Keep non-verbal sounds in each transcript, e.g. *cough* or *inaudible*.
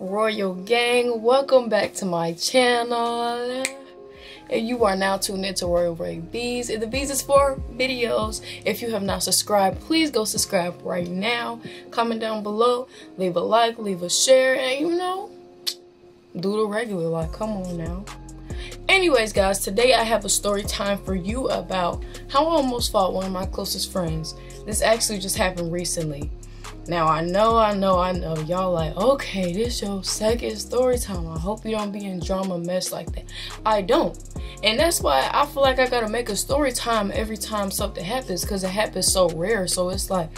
Royal Gang? Welcome back to my channel. And you are now tuned into Royal Rae Vz. And the Vz is for videos. If you have not subscribed, please go subscribe right now. Comment down below, leave a like, leave a share, and you know, do the regular like. Come on now. Anyways, guys, today I have a story time for you about how I almost fought one of my closest friends. This actually just happened recently. Now I know, I know, I know. Y'all like, okay, this your second story time. I hope you don't be in drama mess like that. I don't. And that's why I feel like I gotta make a story time every time something happens because it happens so rare. So it's like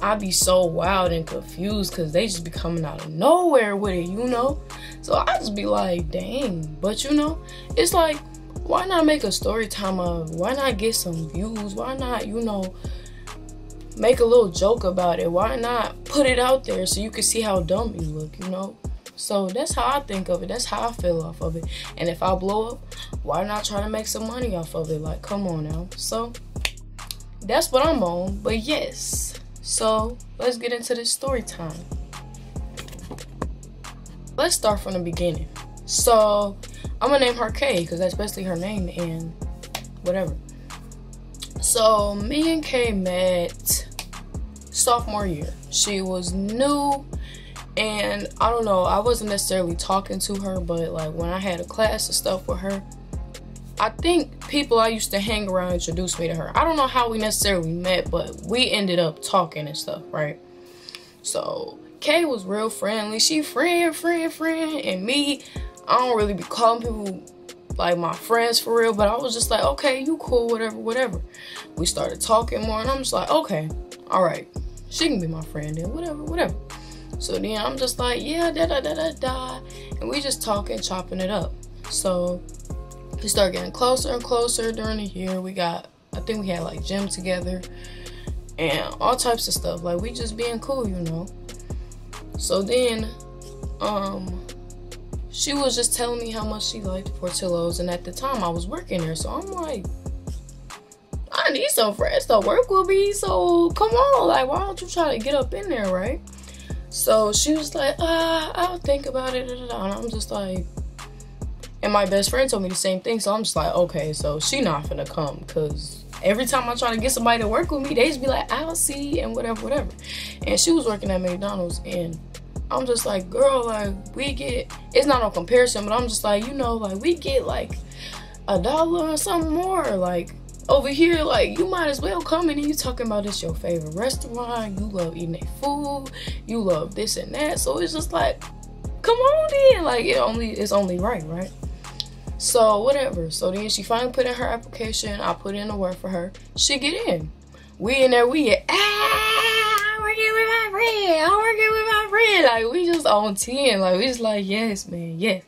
I be so wild and confused because they just be coming out of nowhere with it, you know? So I just be like, dang. But you know, it's like, why not make a story time of why not get some views? Why not, you know, make a little joke about it. Why not put it out there so you can see how dumb you look, you know? So that's how I think of it. That's how I feel off of it. And if I blow up, why not try to make some money off of it? Like, come on now. So that's what I'm on. But yes. So let's get into this story time. Let's start from the beginning. So I'm gonna name her Kay because that's basically her name and whatever. So me and Kay met sophomore year. She was new and I don't know, I wasn't necessarily talking to her, but like when I had a class and stuff with her, I think people I used to hang around introduced me to her. I don't know how we necessarily met, but we ended up talking and stuff, right? So Kay was real friendly. She friend, friend, friend, and me, I don't really be calling people like my friends for real, but I was just like, okay, you cool, whatever, whatever. We started talking more, and I'm just like, okay, all right, she can be my friend, and whatever, whatever. So then I'm just like, yeah, da da da da da, and we just talking, chopping it up. So we start getting closer and closer during the year. We got, I think we had like gym together, and all types of stuff. Like we just being cool, you know. So then, um, she was just telling me how much she liked Portillo's, and at the time I was working there, so I'm like, I need some friends to work with me, so come on, like, why don't you try to get up in there, right? So she was like, ah, I'll think about it, and I'm just like, and my best friend told me the same thing, so I'm just like, okay, so she not gonna come, cause every time I try to get somebody to work with me, they just be like, I'll see, and whatever, whatever. And she was working at McDonald's, and I'm just like, girl, like we get it's not no comparison, but I'm just like, you know, like we get like a dollar or something more. Like over here, like you might as well come in and you talking about this your favorite restaurant, you love eating their food, you love this and that. So it's just like, come on in. Like it only it's only right, right? So whatever. So then she finally put in her application. I put in the word for her. She get in. We in there, we get ah, working with my friend. I'm working with my friend. Like we just on 10. Like we just like, yes, man, yes.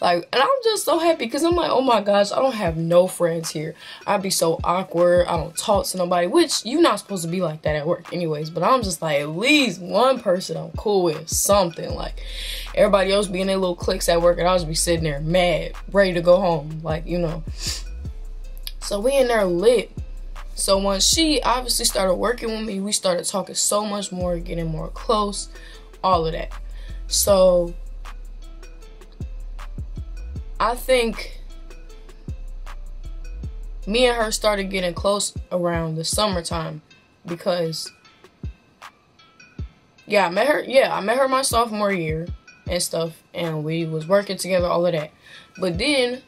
Like, and I'm just so happy because I'm like, oh my gosh, I don't have no friends here. I'd be so awkward. I don't talk to nobody, which you're not supposed to be like that at work anyways. But I'm just like, at least one person I'm cool with, something. Like, everybody else be in their little cliques at work and I'll just be sitting there mad, ready to go home. Like, you know. So we in there lit. So once she obviously started working with me, we started talking so much more, getting more close, all of that. So I think me and her started getting close around the summertime because yeah, I met her yeah, I met her my sophomore year and stuff and we was working together all of that. But then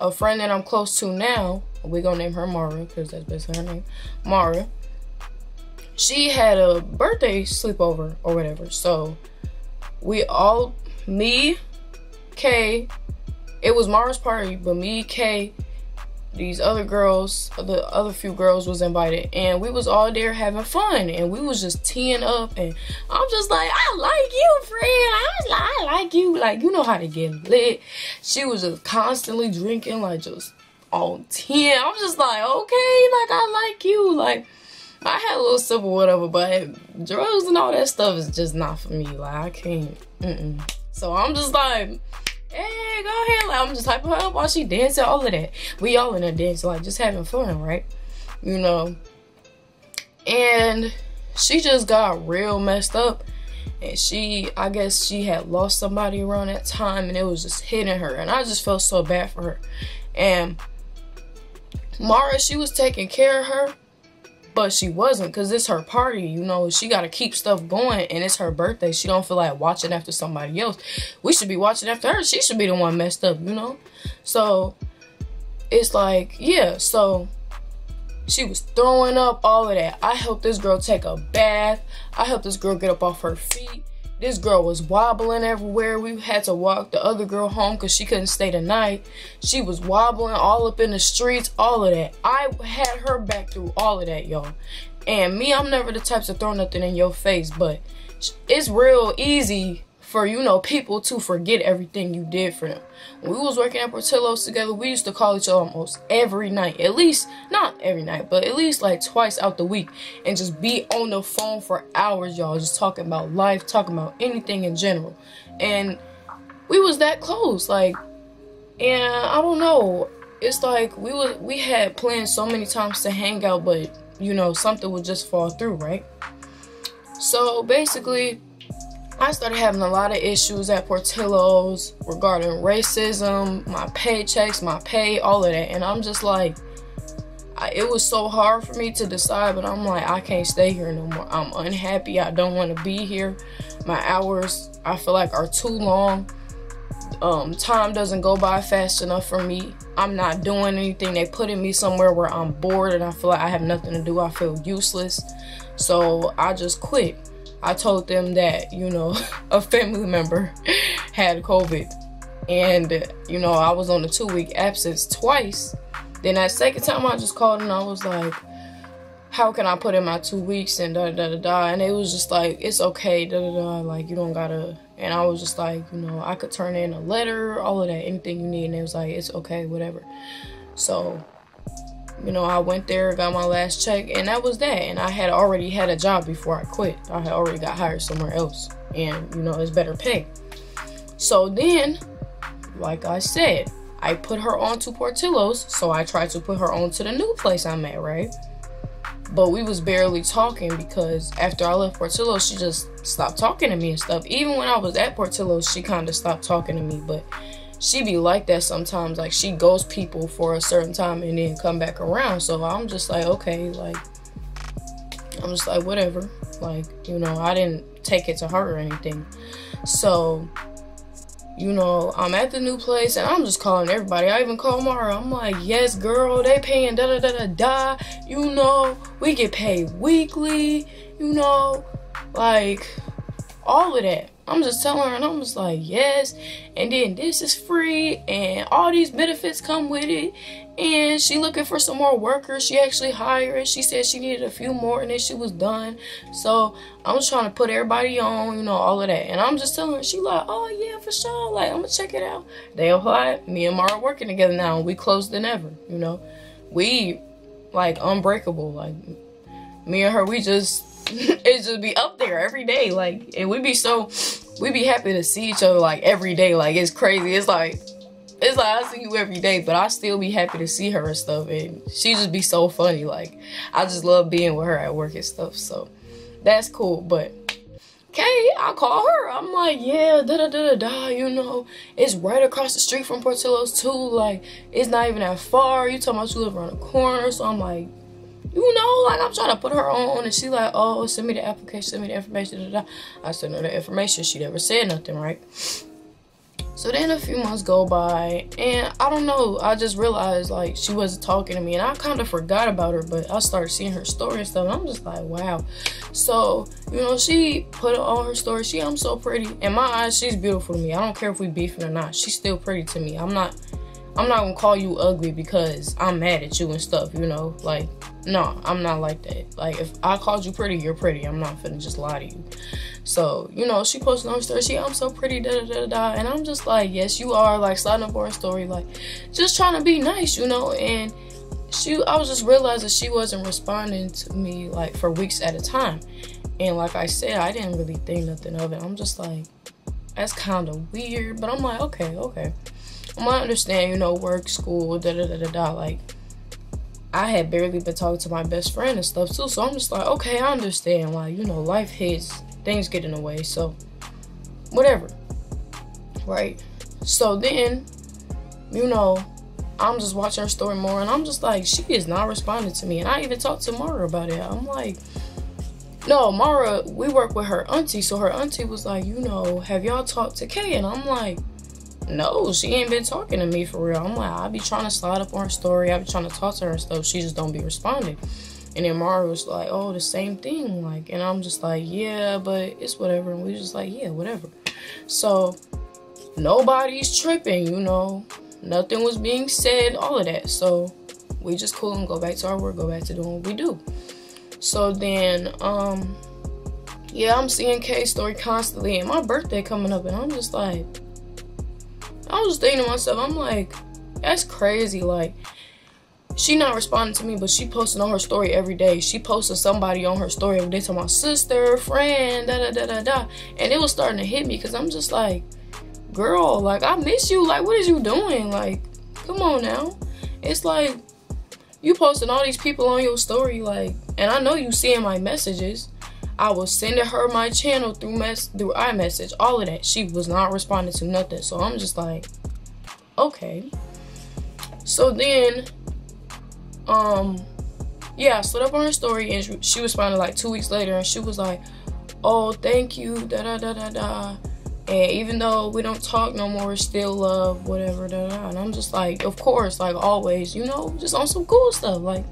a friend that I'm close to now, we gonna name her Mara because that's basically her name, Mara. She had a birthday sleepover or whatever. So we all me, Kay, it was Mara's party, but me, Kay, these other girls, the other few girls was invited, and we was all there having fun, and we was just teeing up, and I'm just like, I like you, friend. I was like, I like you, like you know how to get lit. She was just constantly drinking, like just on ten. I'm just like, okay, like I like you, like. I had a little sip or whatever, but drugs and all that stuff is just not for me. Like I can't. Mm-mm. So I'm just like, hey, go ahead. Like, I'm just hyping her up while she dancing, all of that. We all in there dancing, like just having fun, right? You know. And she just got real messed up. and she I guess she had lost somebody around that time and it was just hitting her and I just felt so bad for her. And Mara, she was taking care of her, but she wasn't because it's her party, you know. She got to keep stuff going and it's her birthday. She don't feel like watching after somebody else. We should be watching after her. She should be the one messed up, you know. So it's like, yeah, so she was throwing up all of that. I helped this girl take a bath. I helped this girl get up off her feet. This girl was wobbling everywhere. We had to walk the other girl home because she couldn't stay the night. She was wobbling all up in the streets, all of that. I had her back through all of that, y'all. And me, I'm never the type to throw nothing in your face, but it's real easy for you know people to forget everything you did for them. When we was working at Portillo's together, we used to call each other almost every night. At least not every night, but at least like twice out the week and just be on the phone for hours, y'all, just talking about life, talking about anything in general. And we was that close, like and I don't know. It's like we was we had planned so many times to hang out, but you know, something would just fall through, right? So basically I started having a lot of issues at Portillo's regarding racism, my paychecks, my pay, all of that. And I'm just like, I, it was so hard for me to decide, but I'm like, I can't stay here no more. I'm unhappy. I don't want to be here. My hours, I feel like, are too long. Um, time doesn't go by fast enough for me. I'm not doing anything. They putting me somewhere where I'm bored and I feel like I have nothing to do. I feel useless. So I just quit. I told them that, you know, *laughs* a family member had COVID. And, you know, I was on a two week absence twice. Then that second time I just called and I was like, how can I put in my two weeks and da da da da? And it was just like, it's okay, da da da. Like, you don't gotta. And I was just like, you know, I could turn in a letter, all of that, anything you need. And it was like, it's okay, whatever. So you know, I went there, got my last check, and that was that. And I had already had a job before I quit. I had already got hired somewhere else, and you know, it's better pay. So then, like I said, I put her on to Portillo's, so I tried to put her on to the new place I'm at, right? But we was barely talking because after I left Portillo's, she just stopped talking to me and stuff. Even when I was at Portillo's, she kind of stopped talking to me, but she be like that sometimes. Like she ghosts people for a certain time and then come back around. So I'm just like, okay, like I'm just like whatever. Like, you know, I didn't take it to heart or anything. So, you know, I'm at the new place and I'm just calling everybody. I even call Mara. I'm like, yes, girl, they paying da da da da da. You know, we get paid weekly, you know, like all of that. I'm just telling her, and I'm just like, yes. And then this is free, and all these benefits come with it. And she looking for some more workers. She actually hired. She said she needed a few more, and then she was done. So I'm just trying to put everybody on, you know, all of that. And I'm just telling her, she like, oh yeah, for sure. Like I'm gonna check it out. They applied. Me and Mara working together now, and we closer than ever. You know, we like unbreakable. Like me and her, we just *laughs* it just be up there every day. Like, and we'd be so, we'd be happy to see each other like every day. Like, it's crazy. It's like, it's like I see you every day, but I still be happy to see her and stuff. And she just be so funny. Like, I just love being with her at work and stuff. So that's cool. But okay, I call her. I'm like, yeah, da da da da da. You know, it's right across the street from Portillo's too. Like, it's not even that far. You talking about you live around the corner? So I'm like, you know, like I'm trying to put her on, and she like, oh, send me the application, send me the information. Da, da. I sent her the information. She never said nothing, right? So then a few months go by, and I don't know. I just realized like she wasn't talking to me, and I kind of forgot about her. But I started seeing her story and stuff, and I'm just like, wow. So you know, she put on her story. She, I'm so pretty. In my eyes, she's beautiful to me. I don't care if we beefing or not. She's still pretty to me. I'm not. I'm not gonna call you ugly because I'm mad at you and stuff. You know, like no, I'm not like that. Like if I called you pretty, you're pretty. I'm not finna just lie to you. So, you know, she posted on her story, she I'm so pretty, da da da da and I'm just like, yes, you are, like sliding up on her story, like just trying to be nice, you know, and she I was just realizing she wasn't responding to me like for weeks at a time. And like I said, I didn't really think nothing of it. I'm just like, that's kind of weird, but I'm like, okay, okay. Gonna understand, you know, work, school, da da da da da. Like, I had barely been talking to my best friend and stuff too. So I'm just like, okay, I understand. Like, you know, life hits things get in the way. So, whatever. Right? So then, you know, I'm just watching her story more and I'm just like, she is not responding to me. And I even talked to Mara about it. I'm like, no, Mara, we work with her auntie. So her auntie was like, you know, have y'all talked to Kay? And I'm like, no, she ain't been talking to me for real. I'm like, I be trying to slide up on her story. I be trying to talk to her and stuff. She just don't be responding. And then Mara was like, oh, the same thing. Like, and I'm just like, yeah, but it's whatever. And we just like, yeah, whatever. So nobody's tripping, you know. Nothing was being said, all of that. So we just cool and go back to our work, go back to doing what we do. So then, um, yeah, I'm seeing Kay's story constantly, and my birthday coming up, and I'm just like, I was thinking to myself, I'm like, that's crazy. Like, she not responding to me, but she posting on her story every day. She posted somebody on her story every day to my sister, friend, da da da da da. And it was starting to hit me because I'm just like, girl, like I miss you. Like, what is you doing? Like, come on now. It's like you posting all these people on your story, like, and I know you seeing my messages. I was sending her my channel through mess through iMessage, all of that. She was not responding to nothing. So I'm just like, okay. So then, um, yeah, I slid up on her story and she responded like two weeks later and she was like, oh, thank you, da da da da da. And even though we don't talk no more, still love, whatever, da da. And I'm just like, of course, like always, you know, just on some cool stuff. Like,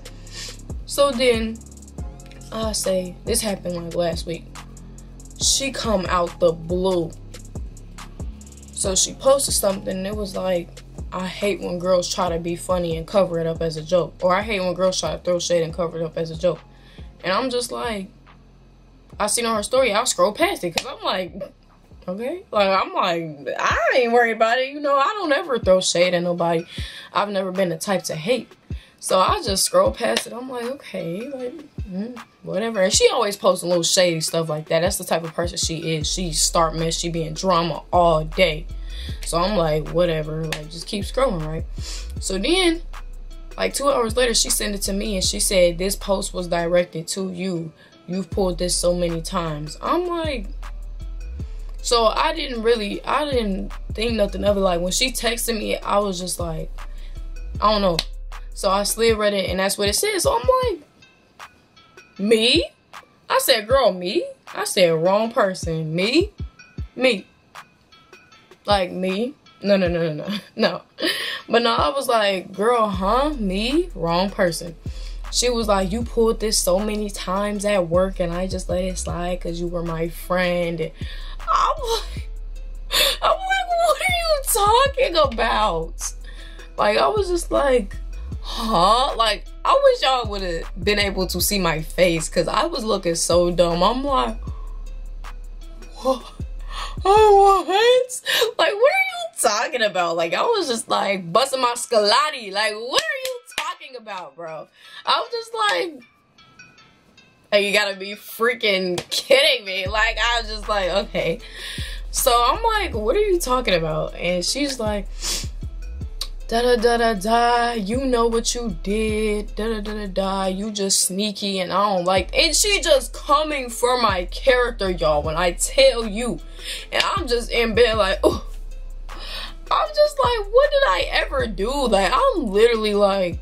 so then I say this happened like last week. She come out the blue. So she posted something. It was like, I hate when girls try to be funny and cover it up as a joke, or I hate when girls try to throw shade and cover it up as a joke. And I'm just like, I seen on her story. I'll scroll past it because I'm like, okay, like I'm like, I ain't worried about it. You know, I don't ever throw shade at nobody. I've never been the type to hate. So I just scroll past it. I'm like, okay, like, mm, whatever. And she always posts a little shady stuff like that. That's the type of person she is. She start mess, she be in drama all day. So I'm like, whatever, like, just keep scrolling, right? So then, like, two hours later, she sent it to me and she said, this post was directed to you. You've pulled this so many times. I'm like, so I didn't really, I didn't think nothing of it. Like, when she texted me, I was just like, I don't know so I slid read it, and that's what it says. So I'm like, me? I said, girl, me? I said, wrong person. Me? Me. Like, me? No, no, no, no, no. *laughs* No. But no, I was like, girl, huh? Me? Wrong person. She was like, you pulled this so many times at work, and I just let it slide because you were my friend. And I'm like, *laughs* I'm like, what are you talking about? Like, I was just like, huh? Like, I wish y'all would have been able to see my face because I was looking so dumb. I'm like, what? Oh, what? Like, what are you talking about? Like, I was just like busting my scalati. Like, what are you talking about, bro? I was just like, hey, you gotta be freaking kidding me. Like, I was just like, okay. So I'm like, what are you talking about? And she's like, da da da da da. You know what you did. Da da da da da. You just sneaky and I don't like. And she just coming for my character, y'all. When I tell you, and I'm just in bed like, oh. I'm just like, what did I ever do? Like, I'm literally like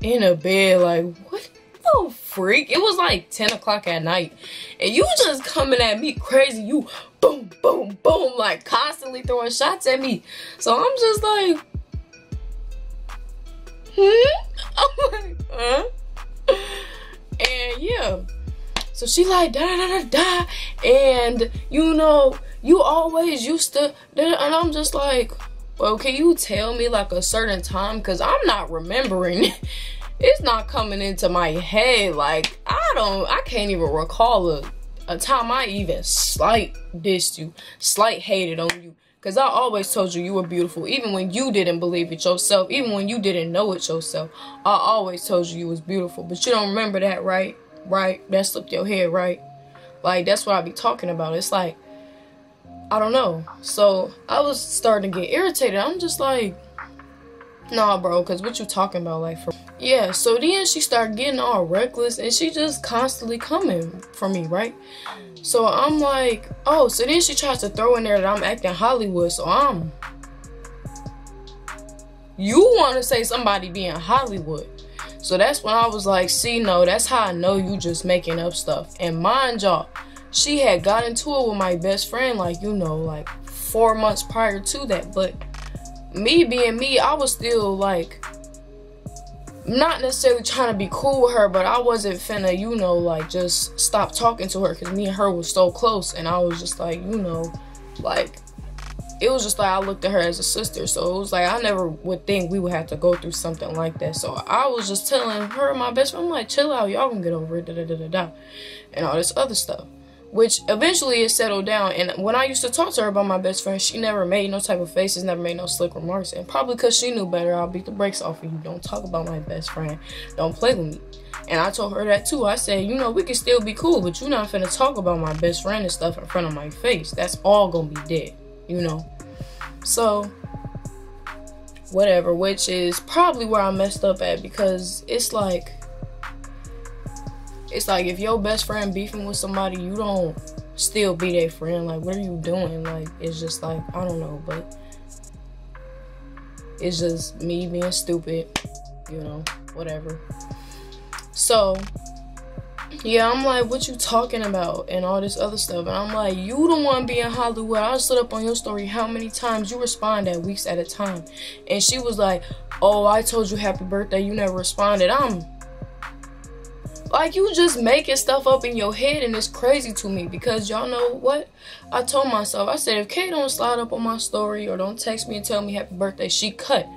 in a bed, like, what the freak? It was like 10 o'clock at night. And you just coming at me crazy. You boom, boom, boom, like constantly throwing shots at me. So I'm just like, hmm? I'm like, huh? And yeah. So she like da da da da and you know, you always used to and I'm just like, well, can you tell me like a certain time? Cause I'm not remembering. *laughs* it's not coming into my head. Like I don't I can't even recall a, a time I even slight dissed you, slight hated on you. Because I always told you you were beautiful, even when you didn't believe it yourself, even when you didn't know it yourself. I always told you you was beautiful, but you don't remember that, right? Right? That slipped your head, right? Like, that's what I be talking about. It's like, I don't know. So, I was starting to get irritated. I'm just like, Nah, bro, cause what you talking about, like, for yeah. So then she started getting all reckless, and she just constantly coming for me, right? So I'm like, oh. So then she tries to throw in there that I'm acting Hollywood. So I'm. You want to say somebody being Hollywood? So that's when I was like, see, no, that's how I know you just making up stuff. And mind y'all, she had got into it with my best friend, like you know, like four months prior to that, but me being me, I was still like not necessarily trying to be cool with her, but I wasn't finna, you know, like just stop talking to her because me and her was so close, and I was just like, you know, like it was just like I looked at her as a sister, so it was like I never would think we would have to go through something like that. So I was just telling her, my best friend, I'm like, chill out, y'all gonna get over it, da da da da da, and all this other stuff which eventually it settled down. And when I used to talk to her about my best friend, she never made no type of faces, never made no slick remarks. And probably because she knew better, I'll beat the brakes off of you. Don't talk about my best friend. Don't play with me. And I told her that too. I said, you know, we can still be cool, but you're not finna talk about my best friend and stuff in front of my face. That's all gonna be dead, you know? So, whatever, which is probably where I messed up at because it's like, it's like if your best friend beefing with somebody, you don't still be their friend. Like, what are you doing? Like, it's just like I don't know, but it's just me being stupid, you know, whatever. So yeah, I'm like, what you talking about? And all this other stuff. And I'm like, you the one being Hollywood. I stood up on your story how many times you respond at weeks at a time. And she was like, Oh, I told you happy birthday, you never responded. I'm like you just making stuff up in your head and it's crazy to me because y'all know what? I told myself, I said if Kay don't slide up on my story or don't text me and tell me happy birthday, she cut.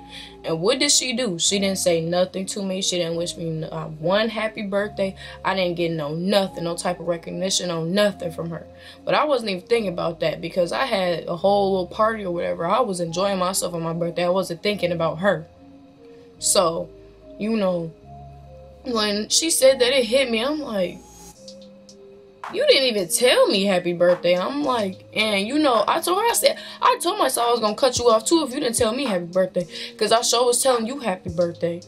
And what did she do? She didn't say nothing to me. She didn't wish me uh, one happy birthday. I didn't get no nothing, no type of recognition, no nothing from her. But I wasn't even thinking about that because I had a whole little party or whatever. I was enjoying myself on my birthday. I wasn't thinking about her. So, you know, when she said that it hit me, I'm like, you didn't even tell me happy birthday. I'm like, and you know, I told her, I said, I told myself I was gonna cut you off too if you didn't tell me happy birthday. Cause I sure was telling you happy birthday.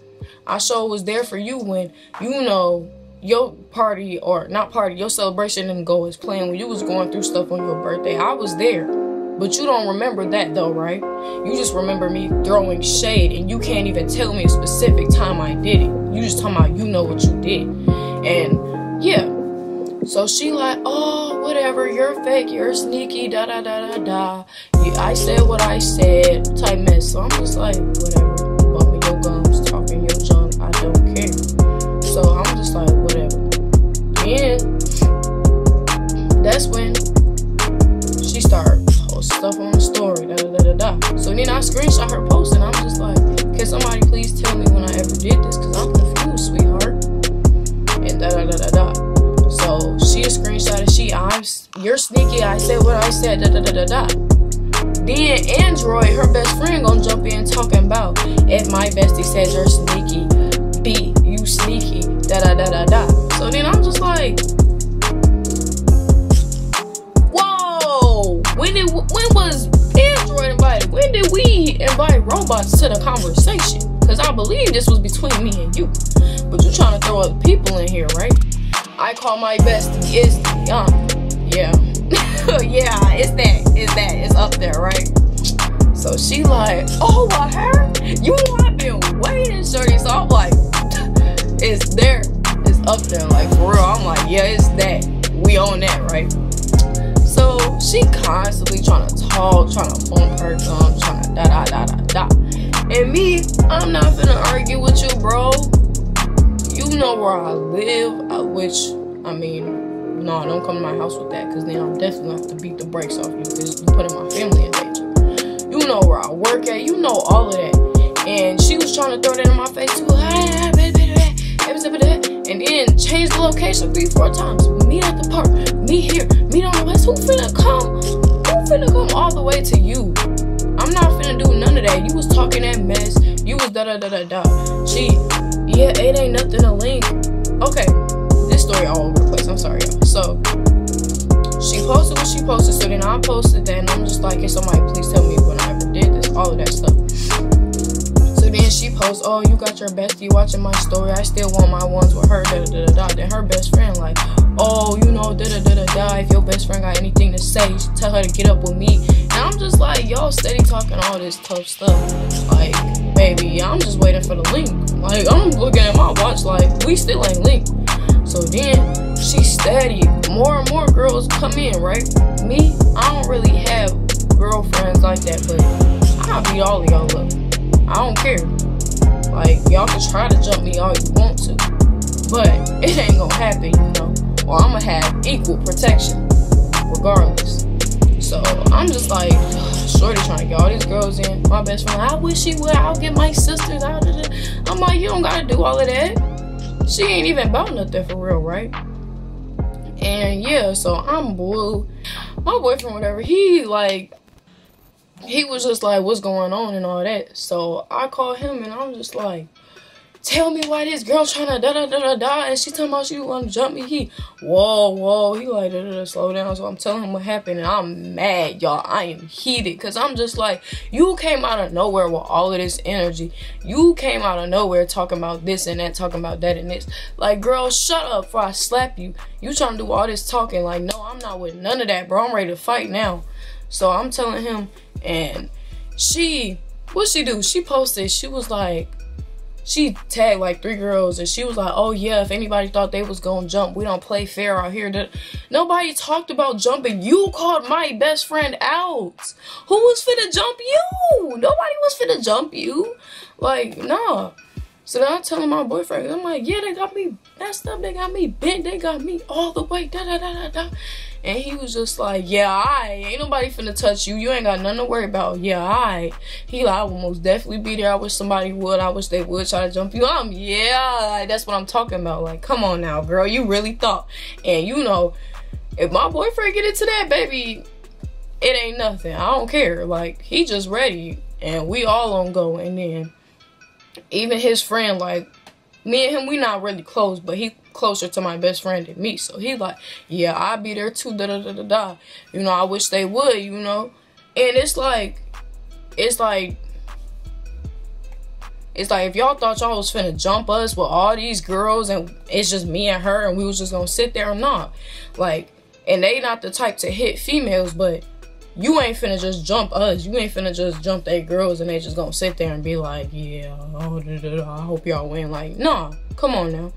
I sure was there for you when, you know, your party or not party, your celebration didn't go as planned when you was going through stuff on your birthday. I was there. But you don't remember that though, right? You just remember me throwing shade and you can't even tell me a specific time I did it. You just talking about you know what you did. And yeah. So she like, oh, whatever, you're fake, you're sneaky, da da da da da. Yeah, I said what I said, type mess. So I'm just like, whatever. Bumping your gums, talking your junk, I don't care. So I'm just like, whatever. And that's when she started stuff on the story, da da da da da. So then I screenshot her post and I'm just like, can somebody please tell me when I ever did this? Cause I'm confused, sweetheart. And da da da da da. So she a screenshot she, I'm, you're sneaky, I said what I said, da da da da da. Then Android, her best friend, gonna jump in talking about if my bestie says you're sneaky, B, you sneaky, da da da da da. So then I'm just like, When did when was Android invited? When did we invite robots to the conversation? Because I believe this was between me and you. But you're trying to throw other people in here, right? I call my bestie is young. Yeah. *laughs* yeah, it's that. It's that. It's up there, right? So she like, oh, what her? You I've been waiting, shorty. So I'm like, it's there. It's up there. Like for real. I'm like, yeah, it's that. We own that, right? She constantly trying to talk, trying to bump her gum, trying to da da da da da. And me, I'm not finna argue with you, bro. You know where I live, uh, which I mean, no, don't come to my house with that, cause then I'm definitely gonna have to beat the brakes off you, cause you putting my family in danger. You know where I work at, you know all of that. And she was trying to throw that in my face too. And then change the location three, four times. Meet at the park, meet here, me the west. Who finna come? Who finna come all the way to you? I'm not finna do none of that. You was talking that mess. You was da da da da da. She, yeah, it ain't nothing to link. Okay, this story all over the place. I'm sorry, y'all. So she posted what she posted. So then I posted that, and I'm just like, can somebody please tell me when I ever did this, all of that stuff. So then she posts, oh, you got your bestie watching my story. I still want my ones with her. Da da da da. Then her best friend like, oh, you know, da da da da da. If your best friend got anything to say, tell her to get up with me. And I'm just like, y'all steady talking all this tough stuff. Like, baby, I'm just waiting for the link. Like, I'm looking at my watch like, we still ain't linked. So then she steady. More and more girls come in, right? Me, I don't really have girlfriends like that, but I'll beat all of y'all up. I don't care. Like, y'all can try to jump me all you want to. But it ain't gonna happen, you know. Or I'm gonna have equal protection, regardless. So I'm just like, *sighs* shorty trying to get all these girls in. My best friend, I wish she would. I'll get my sisters out of it. I'm like, you don't gotta do all of that. She ain't even about nothing for real, right? And yeah, so I'm blue. My boyfriend, whatever, he like he was just like, what's going on and all that. So I called him and I'm just like, tell me why this girl trying to da da da da da and she talking about she want to jump me. He, whoa, whoa, he like, da, da, da, slow down. So I'm telling him what happened and I'm mad, y'all. I am heated because I'm just like, you came out of nowhere with all of this energy. You came out of nowhere talking about this and that, talking about that and this. Like, girl, shut up before I slap you. You trying to do all this talking. Like, no, I'm not with none of that, bro. I'm ready to fight now. So I'm telling him, and she, what she do? She posted, she was like, she tagged like three girls and she was like, oh yeah, if anybody thought they was gonna jump, we don't play fair out here. Nobody talked about jumping. You called my best friend out. Who was finna jump you? Nobody was finna jump you. Like, nah. So then I'm telling my boyfriend, I'm like, yeah, they got me messed up. They got me bent. They got me all the way. Da da da da da. And he was just like, yeah, I ain't nobody finna touch you. You ain't got nothing to worry about. Yeah, I. He like, I will most definitely be there. I wish somebody would. I wish they would try to jump you. I'm yeah, that's what I'm talking about. Like, come on now, girl. You really thought. And you know, if my boyfriend get into that, baby, it ain't nothing. I don't care. Like, he just ready. And we all on go. And then even his friend, like, me and him, we not really close, but he closer to my best friend than me. So he like, yeah, I'll be there too, da da da da da. You know, I wish they would, you know. And it's like, it's like, it's like if y'all thought y'all was finna jump us with all these girls and it's just me and her and we was just gonna sit there or not. Like, and they not the type to hit females, but you ain't finna just jump us. You ain't finna just jump they girls and they just gonna sit there and be like, yeah, oh, da, da, da, I hope y'all win. Like, nah, come on now.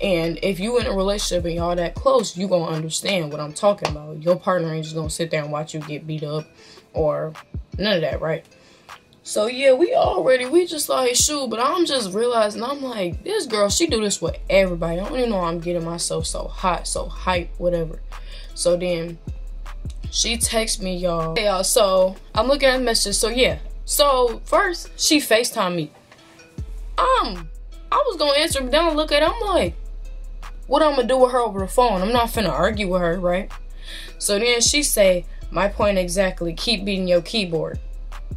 And if you in a relationship and y'all that close, you gonna understand what I'm talking about. Your partner ain't just gonna sit there and watch you get beat up or none of that, right? So yeah, we already we just like shoot, but I'm just realizing I'm like this girl. She do this with everybody. I don't even know I'm getting myself so hot, so hype, whatever. So then she texts me, y'all. Hey, y'all. So I'm looking at messages. So yeah. So first she Facetime me. Um, I was gonna answer, but then I look at it, I'm like, what I'm gonna do with her over the phone? I'm not finna argue with her, right? So then she say, my point exactly, keep beating your keyboard.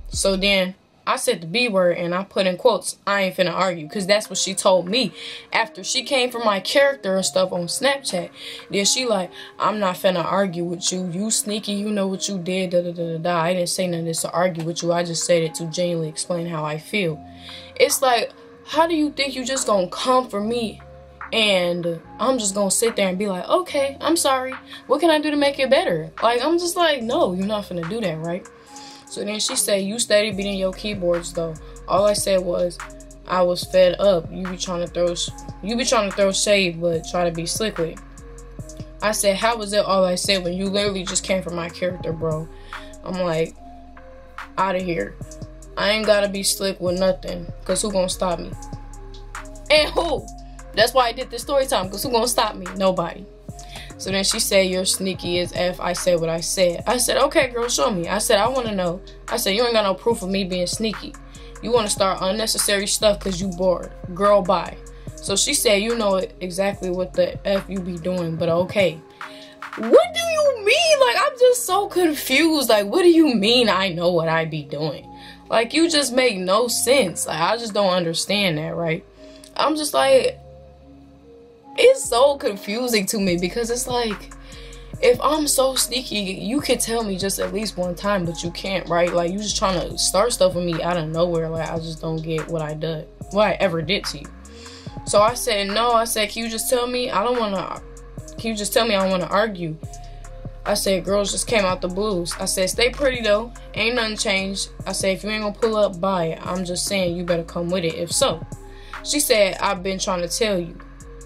So then I said the B word and I put in quotes, I ain't finna argue. Because that's what she told me. After she came for my character and stuff on Snapchat. Then she like, I'm not finna argue with you. You sneaky, you know what you did, da da da da da. I didn't say this to argue with you. I just said it to genuinely explain how I feel. It's like, how do you think you just gonna come for me and I'm just gonna sit there and be like, okay, I'm sorry. What can I do to make it better? Like, I'm just like, no, you're not gonna do that, right? So then she said, You steady beating your keyboards though. All I said was, I was fed up. You be trying to throw, you be trying to throw shade, but try to be slick with. I said, How was that all I said when you literally just came from my character, bro? I'm like, out of here. I ain't gotta be slick with nothing, cause who gonna stop me? And who? That's why I did this story time, cause who gonna stop me? Nobody. So then she said, You're sneaky as F. I said what I said. I said, Okay, girl, show me. I said, I want to know. I said, You ain't got no proof of me being sneaky. You want to start unnecessary stuff because you bored. Girl, bye. So she said, You know exactly what the F you be doing, but okay. What do you mean? Like, I'm just so confused. Like, what do you mean I know what I be doing? Like, you just make no sense. Like, I just don't understand that, right? I'm just like, it's so confusing to me because it's like if I'm so sneaky, you could tell me just at least one time, but you can't, right? Like you just trying to start stuff with me out of nowhere. Like I just don't get what I did, what I ever did to you. So I said no. I said, can you just tell me? I don't want to. Can you just tell me I don't want to argue? I said, girls just came out the blues. I said, stay pretty though. Ain't nothing changed. I said, if you ain't gonna pull up, buy it. I'm just saying you better come with it. If so, she said, I've been trying to tell you.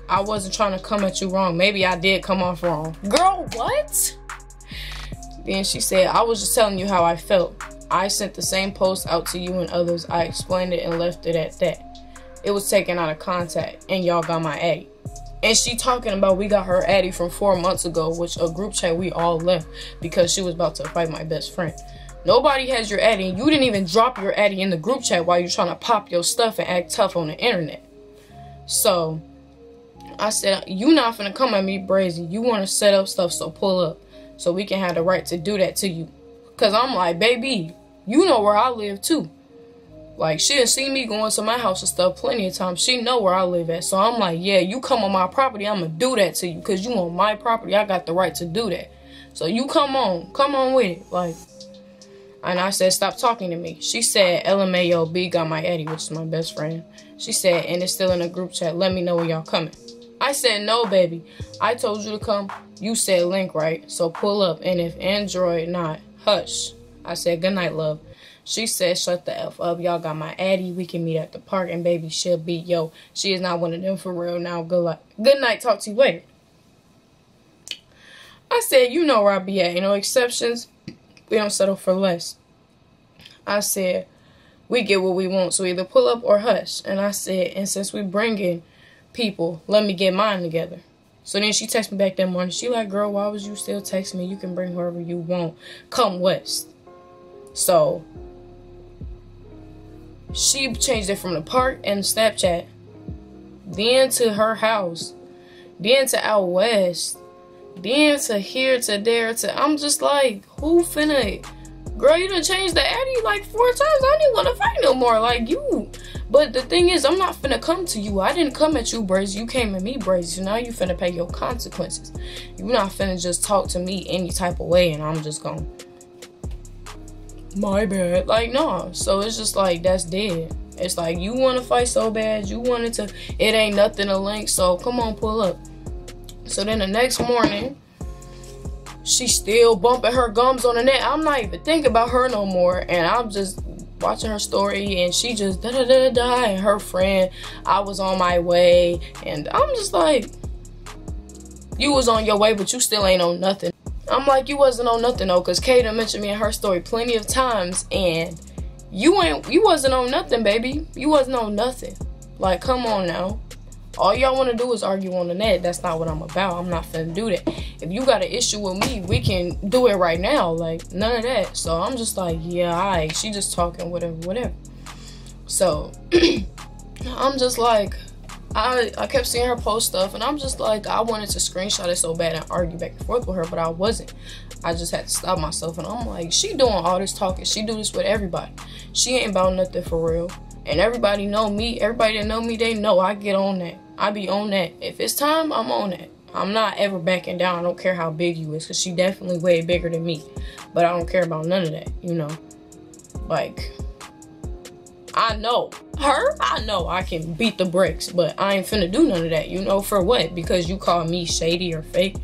I wasn't trying to come at you wrong. Maybe I did come off wrong. Girl, what? Then she said, I was just telling you how I felt. I sent the same post out to you and others. I explained it and left it at that. It was taken out of contact, and y'all got my Addy. And she talking about we got her Addy from four months ago, which a group chat we all left because she was about to fight my best friend. Nobody has your Addy. You didn't even drop your Addy in the group chat while you're trying to pop your stuff and act tough on the internet. So I said, you not finna come at me brazy. You want to set up stuff, so pull up. So we can have the right to do that to you. Because I'm like, baby, you know where I live too. Like, she has seen me going to my house and stuff plenty of times. She know where I live at. So I'm like, yeah, you come on my property, I'm going to do that to you. Because you on my property, I got the right to do that. So you come on. Come on with it. Like, and I said, stop talking to me. She said, LMAO got my Eddie, which is my best friend. She said, and it's still in a group chat. Let me know when y'all coming. I said, no, baby. I told you to come. You said link, right? So pull up. And if Android not, hush. I said, good night, love. She said, shut the F up. Y'all got my Addy. We can meet at the park. And baby, she'll be, yo, she is not one of them for real now. Good luck. Good night. Talk to you later. I said, you know where I be at. Know, exceptions. We don't settle for less. I said, we get what we want. So either pull up or hush. And I said, and since we bringing people, let me get mine together. So then she texted me back that morning. She like, girl, why was you still texting me? You can bring whoever you want. Come west. So she changed it from the park and Snapchat, then to her house, then to out west, then to here to there to. I'm just like, who finna? Girl, you done changed the Addy like four times. I didn't want to fight no more. Like you. But the thing is, I'm not finna come to you. I didn't come at you, Brazy. You came at me, Brazy. So now you finna pay your consequences. You're not finna just talk to me any type of way and I'm just gonna. my bad. Like, no. So it's just like, that's dead. It's like, you want to fight so bad. You wanted to, it ain't nothing to link. So come on, pull up. So then the next morning, she's still bumping her gums on the net. I'm not even thinking about her no more. And I'm just watching her story and she just da da da da and her friend, I was on my way. And I'm just like, you was on your way, but you still ain't on nothing. I'm like, you wasn't on nothing though, cause Kata mentioned me in her story plenty of times, and you ain't, you wasn't on nothing, baby. You wasn't on nothing. Like, come on now. All y'all want to do is argue on the net. That's not what I'm about. I'm not finna do that. If you got an issue with me, we can do it right now. Like, none of that. So I'm just like, yeah, I. She just talking, whatever, whatever. So *clears throat* I'm just like, I, I kept seeing her post stuff and I'm just like I wanted to screenshot it so bad and argue back and forth with her but I wasn't I just had to stop myself and I'm like she doing all this talking she do this with everybody she ain't about nothing for real and everybody know me everybody that know me they know I get on that I be on that. If it's time I'm on that. I'm not ever backing down. I don't care how big you is because she definitely way bigger than me. But I don't care about none of that you know? Like I know her, I know I can beat the bricks, but I ain't finna do none of that, you know, for what? Because you call me shady or fake.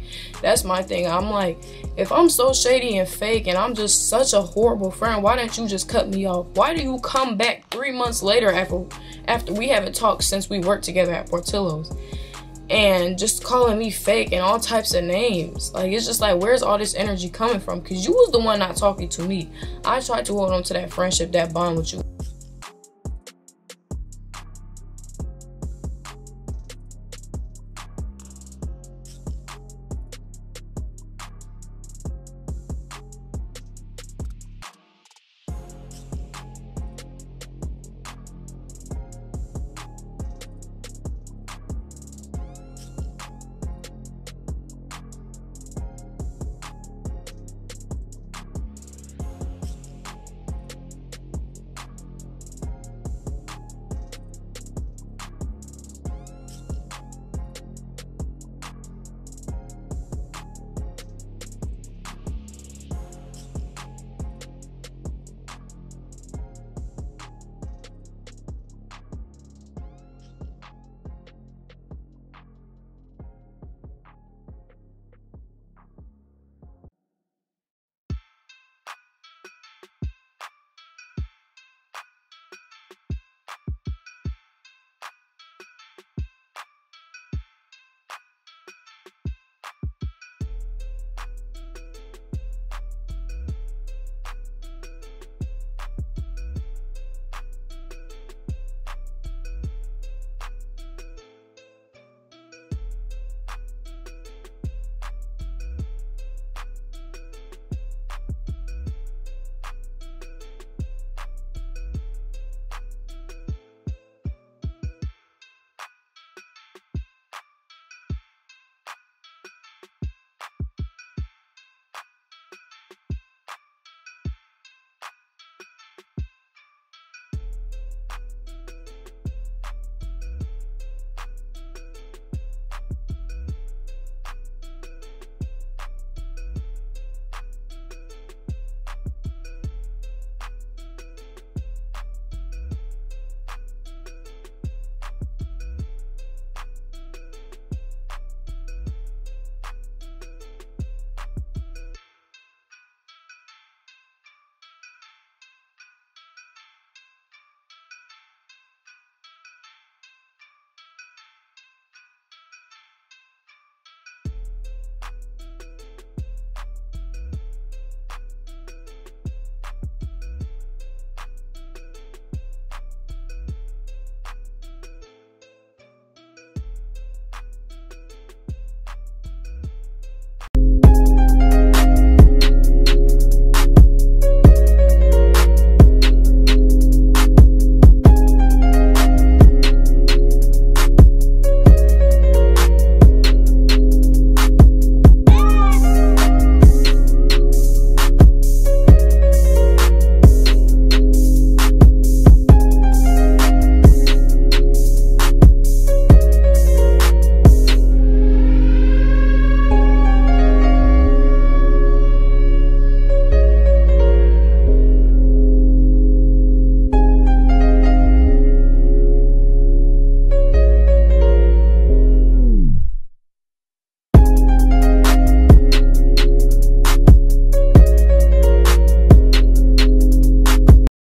That's my thing. I'm like, if I'm so shady and fake and I'm just such a horrible friend, why don't you just cut me off? Why do you come back three months later after after we haven't talked since we worked together at Portillo's? and just calling me fake and all types of names. Like it's just like where's all this energy coming from? Cause you was the one not talking to me. I tried to hold on to that friendship, that bond with you.